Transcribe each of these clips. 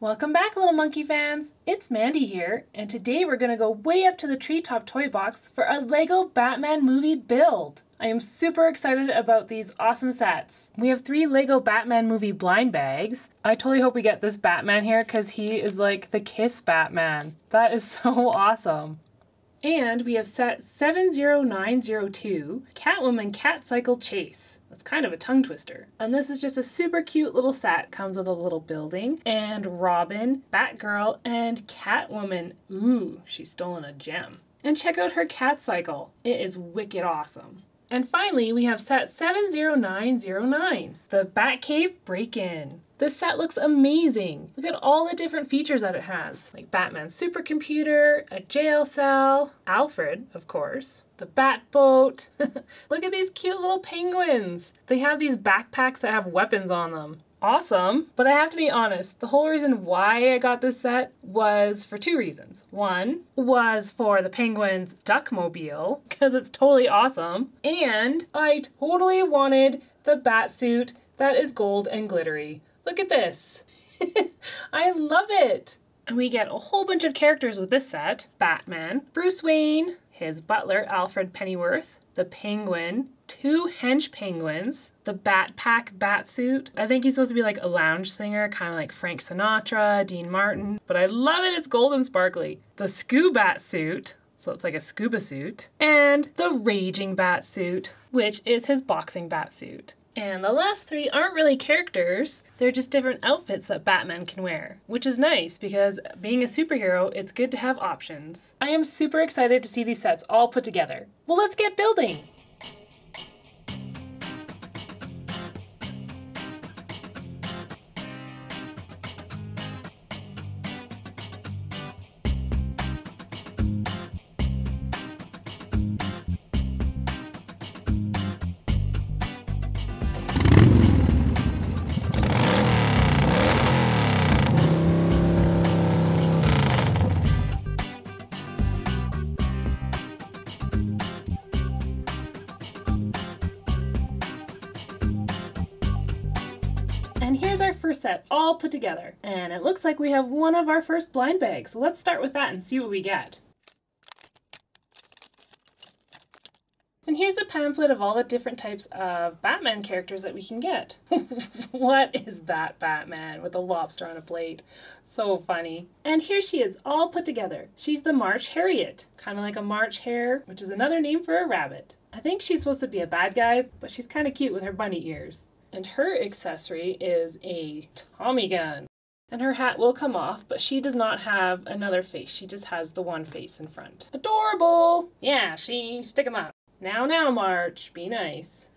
Welcome back, little monkey fans! It's Mandy here, and today we're gonna go way up to the treetop toy box for a LEGO Batman movie build. I am super excited about these awesome sets. We have three LEGO Batman movie blind bags. I totally hope we get this Batman here because he is like the Kiss Batman. That is so awesome. And we have set 70902, Catwoman Cat Cycle Chase. That's kind of a tongue twister. And this is just a super cute little set. Comes with a little building and Robin, Batgirl, and Catwoman. Ooh, she's stolen a gem. And check out her cat cycle. It is wicked awesome. And finally, we have set 70909, the Batcave Break-In. This set looks amazing. Look at all the different features that it has, like Batman's supercomputer, a jail cell, Alfred, of course, the bat boat. Look at these cute little penguins. They have these backpacks that have weapons on them awesome, but I have to be honest, the whole reason why I got this set was for two reasons. One was for the Penguins Duckmobile, because it's totally awesome, and I totally wanted the bat suit that is gold and glittery. Look at this. I love it. And we get a whole bunch of characters with this set. Batman, Bruce Wayne, his butler Alfred Pennyworth, the Penguin, two hench penguins, the Bat Pack Batsuit. I think he's supposed to be like a lounge singer, kind of like Frank Sinatra, Dean Martin, but I love it. It's gold and sparkly. The Scoo Bat suit, so it's like a scuba suit, and the Raging Bat suit, which is his boxing bat suit. And the last three aren't really characters, they're just different outfits that Batman can wear, which is nice because being a superhero, it's good to have options. I am super excited to see these sets all put together. Well, let's get building! Put together. And it looks like we have one of our first blind bags. So let's start with that and see what we get. And here's a pamphlet of all the different types of Batman characters that we can get. what is that Batman with a lobster on a plate? So funny. And here she is, all put together. She's the March Harriet, kind of like a March hare, which is another name for a rabbit. I think she's supposed to be a bad guy, but she's kind of cute with her bunny ears. And her accessory is a Tommy gun. And her hat will come off, but she does not have another face. She just has the one face in front. Adorable! Yeah, she, stick 'em up. Now, now, March, be nice.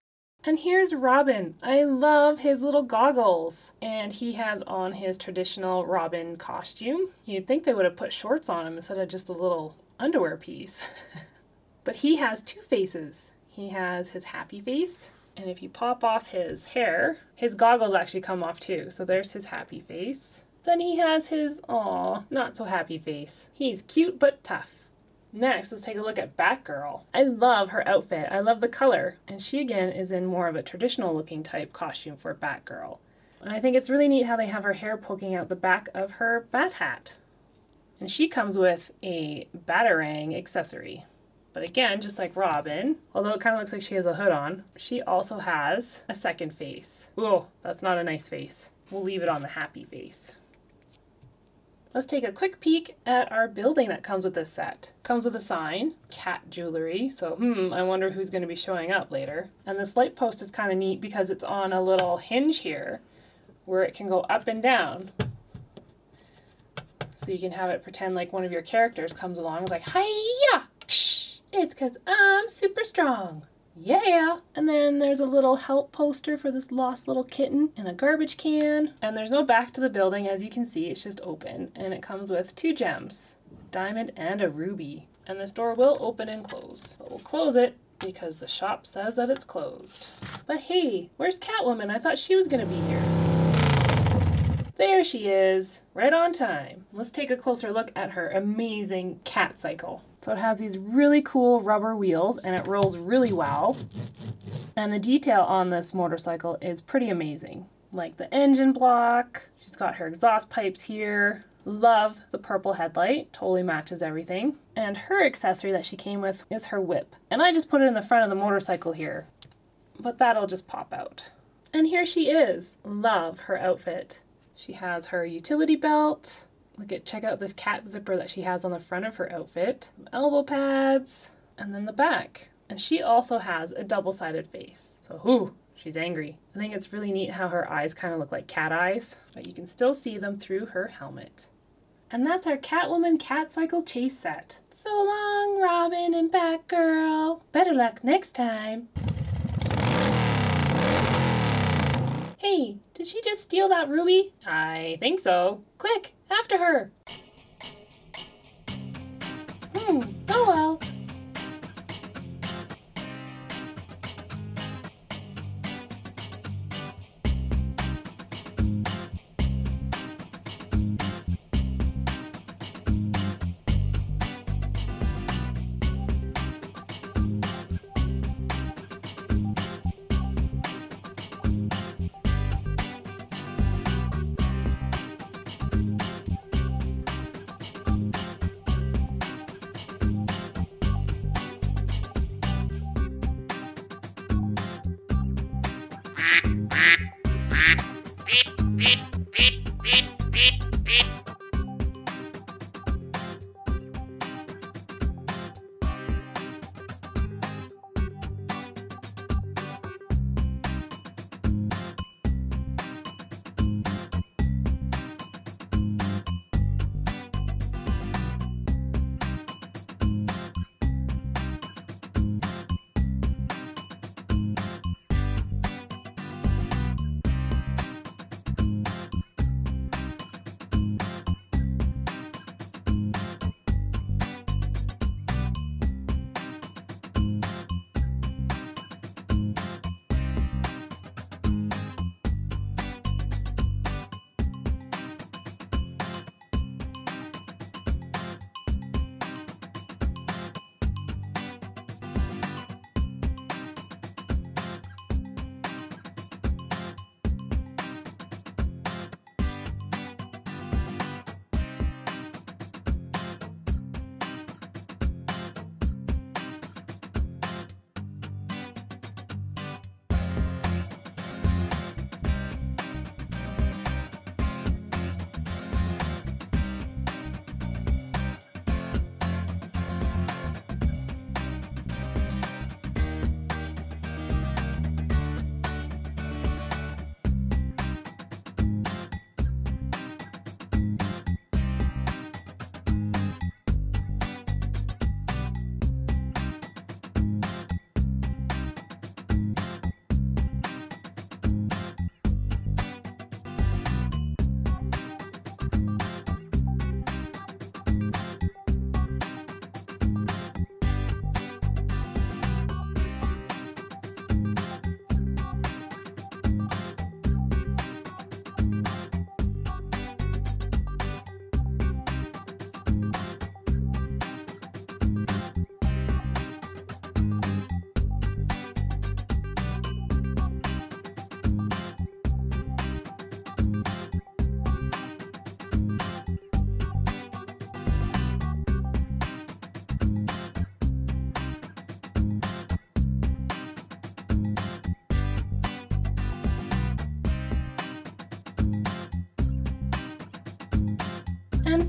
And here's Robin. I love his little goggles. And he has on his traditional Robin costume. You'd think they would have put shorts on him instead of just a little underwear piece. but he has two faces. He has his happy face and if you pop off his hair, his goggles actually come off too. So there's his happy face. Then he has his, aw, not so happy face. He's cute but tough. Next, let's take a look at Batgirl. I love her outfit. I love the color. And she again is in more of a traditional looking type costume for Batgirl. And I think it's really neat how they have her hair poking out the back of her bat hat. And she comes with a Batarang accessory. But again, just like Robin, although it kind of looks like she has a hood on, she also has a second face. Oh, that's not a nice face. We'll leave it on the happy face. Let's take a quick peek at our building that comes with this set. Comes with a sign, cat jewelry, so hmm, I wonder who's going to be showing up later. And this light post is kind of neat because it's on a little hinge here where it can go up and down. So you can have it pretend like one of your characters comes along. It's like, hiya! It's because I'm super strong. Yeah. And then there's a little help poster for this lost little kitten and a garbage can. And there's no back to the building, as you can see, it's just open. And it comes with two gems, a diamond and a ruby. And this door will open and close. But we'll close it because the shop says that it's closed. But hey, where's Catwoman? I thought she was gonna be here. There she is, right on time. Let's take a closer look at her amazing cat cycle. So it has these really cool rubber wheels and it rolls really well. And the detail on this motorcycle is pretty amazing. like the engine block. She's got her exhaust pipes here. Love the purple headlight, totally matches everything. And her accessory that she came with is her whip. And I just put it in the front of the motorcycle here, but that'll just pop out. And here she is. Love her outfit. She has her utility belt. Look at, check out this cat zipper that she has on the front of her outfit. Elbow pads, and then the back. And she also has a double-sided face. So, whoo, she's angry. I think it's really neat how her eyes kind of look like cat eyes, but you can still see them through her helmet. And that's our Catwoman Catcycle Chase set. So long, Robin and Batgirl. Better luck next time. Hey, did she just steal that ruby? I think so. Quick, after her. Hmm, oh well. And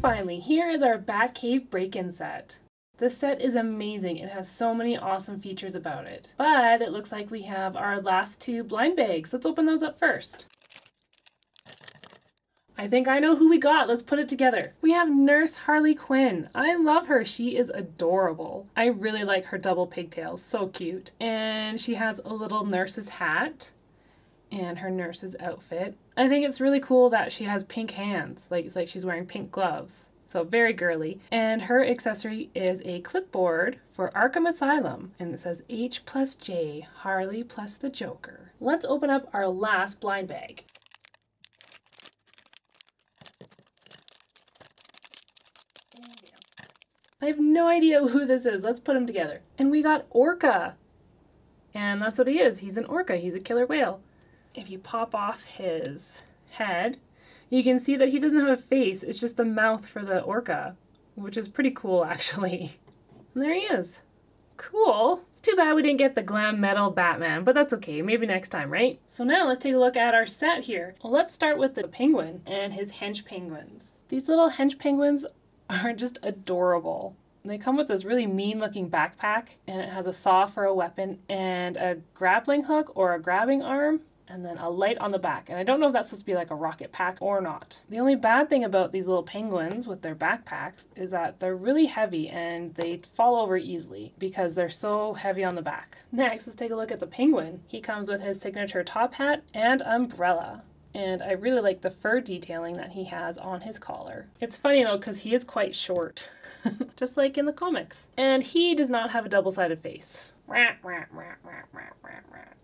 finally, here is our Batcave break-in set. This set is amazing. It has so many awesome features about it. But it looks like we have our last two blind bags. Let's open those up first. I think I know who we got. Let's put it together. We have Nurse Harley Quinn. I love her. She is adorable. I really like her double pigtails. So cute. And she has a little nurse's hat and her nurse's outfit. I think it's really cool that she has pink hands, like it's like she's wearing pink gloves. So very girly. And her accessory is a clipboard for Arkham Asylum. And it says H plus J, Harley plus the Joker. Let's open up our last blind bag. I have no idea who this is. Let's put them together. And we got Orca. And that's what he is. He's an orca. He's a killer whale. If you pop off his head, you can see that he doesn't have a face. It's just the mouth for the orca, which is pretty cool actually. And there he is. Cool. It's too bad we didn't get the glam metal Batman, but that's okay. Maybe next time, right? So now let's take a look at our set here. Well, let's start with the penguin and his hench penguins. These little hench penguins are just adorable. They come with this really mean looking backpack and it has a saw for a weapon and a grappling hook or a grabbing arm and then a light on the back. And I don't know if that's supposed to be like a rocket pack or not. The only bad thing about these little penguins with their backpacks is that they're really heavy and they fall over easily because they're so heavy on the back. Next, let's take a look at the penguin. He comes with his signature top hat and umbrella and I really like the fur detailing that he has on his collar. It's funny though because he is quite short, just like in the comics. And he does not have a double-sided face.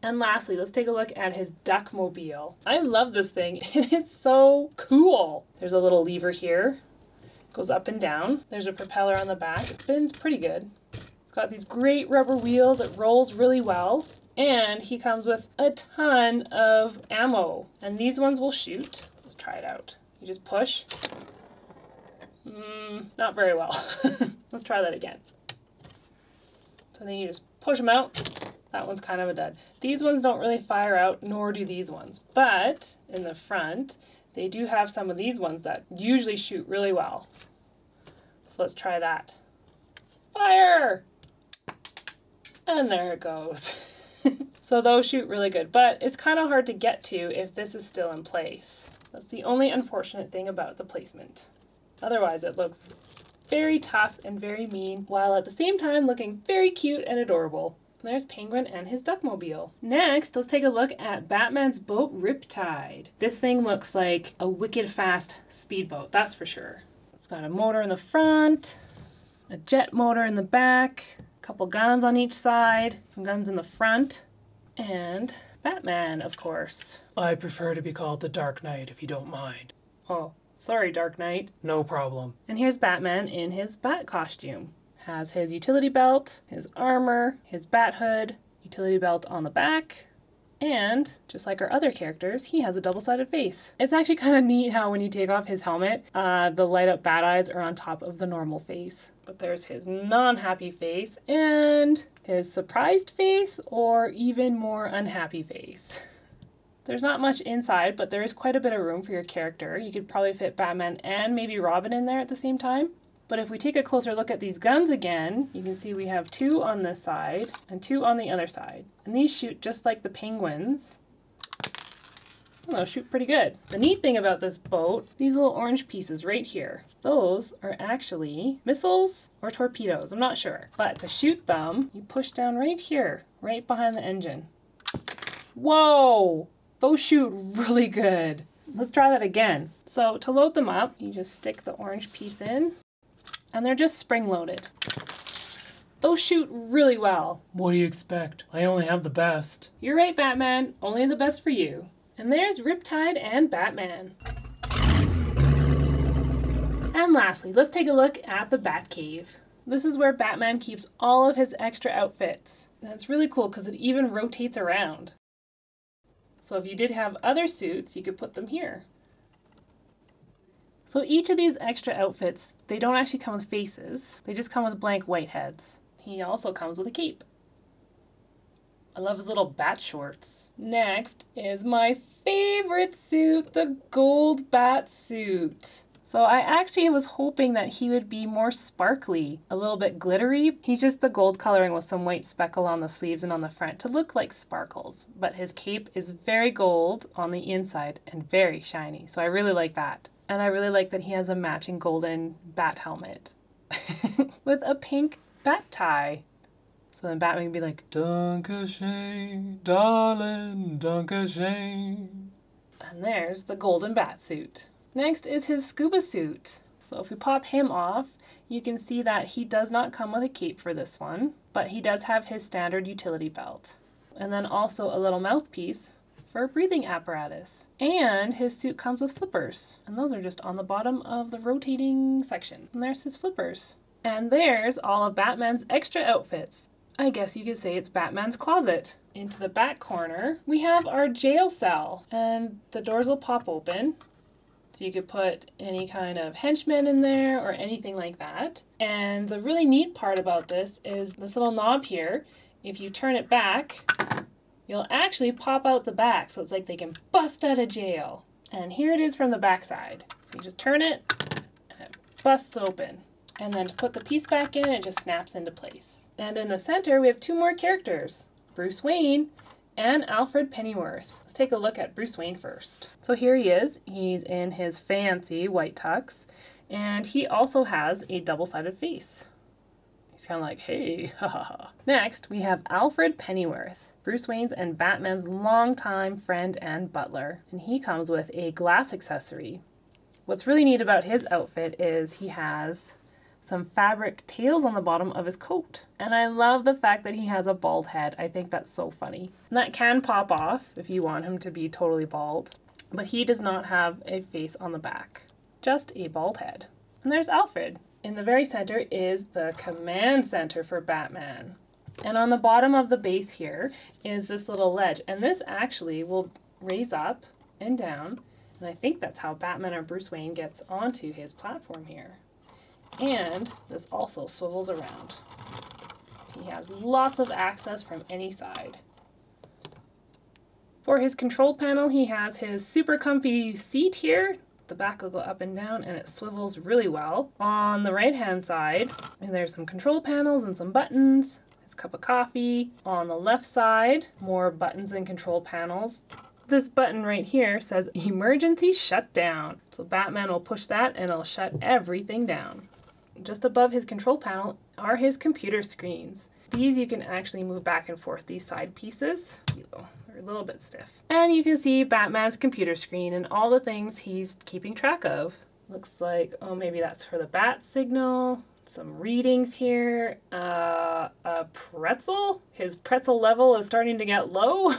And lastly, let's take a look at his duckmobile. I love this thing. It's so cool. There's a little lever here. It Goes up and down. There's a propeller on the back. It spins pretty good. It's got these great rubber wheels. It rolls really well. And he comes with a ton of ammo. And these ones will shoot. Let's try it out. You just push. Mm, not very well. Let's try that again. So then you just push them out. That one's kind of a dud. These ones don't really fire out, nor do these ones. But in the front, they do have some of these ones that usually shoot really well. So let's try that. Fire! And there it goes. so those shoot really good, but it's kind of hard to get to if this is still in place. That's the only unfortunate thing about the placement. Otherwise, it looks very tough and very mean, while at the same time looking very cute and adorable. There's Penguin and his duckmobile. Next, let's take a look at Batman's boat Riptide. This thing looks like a wicked fast speedboat, that's for sure. It's got a motor in the front, a jet motor in the back, a couple guns on each side, some guns in the front, and Batman, of course. I prefer to be called the Dark Knight if you don't mind. Oh, sorry, Dark Knight. No problem. And here's Batman in his bat costume. Has his utility belt, his armor, his bat hood, utility belt on the back, and just like our other characters, he has a double-sided face. It's actually kind of neat how when you take off his helmet, uh, the light up bat eyes are on top of the normal face. But there's his non-happy face and his surprised face or even more unhappy face. There's not much inside, but there is quite a bit of room for your character. You could probably fit Batman and maybe Robin in there at the same time. But if we take a closer look at these guns again, you can see we have two on this side and two on the other side. And these shoot just like the penguins. Oh, well, they'll shoot pretty good. The neat thing about this boat, these little orange pieces right here, those are actually missiles or torpedoes, I'm not sure. But to shoot them, you push down right here, right behind the engine. Whoa! Those shoot really good. Let's try that again. So to load them up, you just stick the orange piece in and they're just spring loaded. Those shoot really well. What do you expect? I only have the best. You're right, Batman. Only the best for you. And there's Riptide and Batman. And lastly, let's take a look at the Batcave. This is where Batman keeps all of his extra outfits. And it's really cool because it even rotates around. So if you did have other suits, you could put them here. So each of these extra outfits, they don't actually come with faces. They just come with blank white heads. He also comes with a cape. I love his little bat shorts. Next is my favorite suit, the gold bat suit. So I actually was hoping that he would be more sparkly, a little bit glittery. He's just the gold coloring with some white speckle on the sleeves and on the front to look like sparkles. But his cape is very gold on the inside and very shiny, so I really like that. And I really like that he has a matching golden bat helmet with a pink bat tie. So then Batman can be like, Dankeschön, darling, Dankeschön. And there's the golden bat suit. Next is his scuba suit. So if we pop him off, you can see that he does not come with a cape for this one, but he does have his standard utility belt. And then also a little mouthpiece for a breathing apparatus. And his suit comes with flippers, and those are just on the bottom of the rotating section. And there's his flippers. And there's all of Batman's extra outfits. I guess you could say it's Batman's closet. into the back corner, we have our jail cell, and the doors will pop open. So you could put any kind of henchman in there or anything like that. And the really neat part about this is this little knob here. If you turn it back, you'll actually pop out the back. So it's like they can bust out of jail. And here it is from the back side. So you just turn it and it busts open. And then to put the piece back in, it just snaps into place. And in the center, we have two more characters, Bruce Wayne and Alfred Pennyworth. Let's take a look at Bruce Wayne first. So here he is. He's in his fancy white tux, and he also has a double-sided face. He's kind of like, hey, ha ha ha. Next, we have Alfred Pennyworth. Bruce Wayne's and Batman's longtime friend and butler, and he comes with a glass accessory. What's really neat about his outfit is he has some fabric tails on the bottom of his coat. And I love the fact that he has a bald head. I think that's so funny. And that can pop off if you want him to be totally bald. But he does not have a face on the back, just a bald head. And there's Alfred. In the very center is the command center for Batman. And on the bottom of the base here is this little ledge. And this actually will raise up and down. And I think that's how Batman or Bruce Wayne gets onto his platform here. And this also swivels around. He has lots of access from any side. For his control panel, he has his super comfy seat here. The back will go up and down and it swivels really well. On the right hand side, there's some control panels and some buttons. His cup of coffee. On the left side, more buttons and control panels. This button right here says emergency shutdown. So Batman will push that and it'll shut everything down. Just above his control panel are his computer screens. These you can actually move back and forth, these side pieces. They're a little bit stiff. And you can see Batman's computer screen and all the things he's keeping track of. Looks like, oh, maybe that's for the bat signal. Some readings here. Uh, a pretzel? His pretzel level is starting to get low.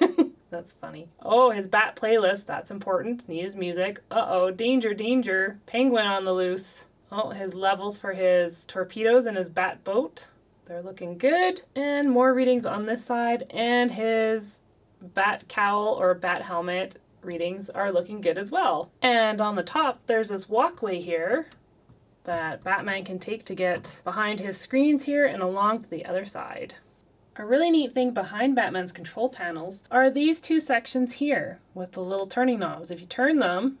That's funny. Oh, his bat playlist. That's important. Need his music. Uh-oh. Danger, danger. Penguin on the loose. Oh, his levels for his torpedoes and his bat boat. They're looking good. And more readings on this side. And his bat cowl or bat helmet readings are looking good as well. And on the top, there's this walkway here that Batman can take to get behind his screens here and along to the other side. A really neat thing behind Batman's control panels are these two sections here with the little turning knobs. If you turn them,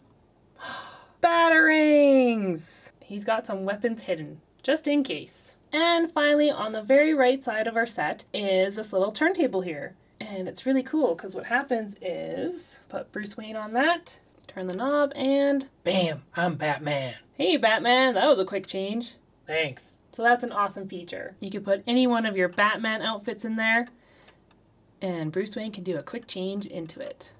batarangs! He's got some weapons hidden, just in case. And finally, on the very right side of our set is this little turntable here. And it's really cool because what happens is, put Bruce Wayne on that, turn the knob, and Bam! I'm Batman. hey Batman, that was a quick change. Thanks. So that's an awesome feature. You could put any one of your Batman outfits in there, and Bruce Wayne can do a quick change into it.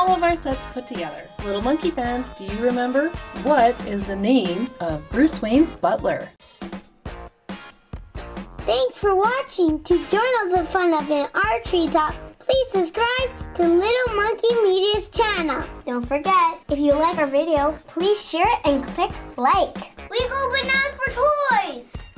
All of our sets put together. Little Monkey fans, do you remember what is the name of Bruce Wayne's butler? Thanks for watching. To join all the fun up in our treetop, please subscribe to Little Monkey Media's channel. Don't forget, if you like our video, please share it and click like. We go bananas for toys!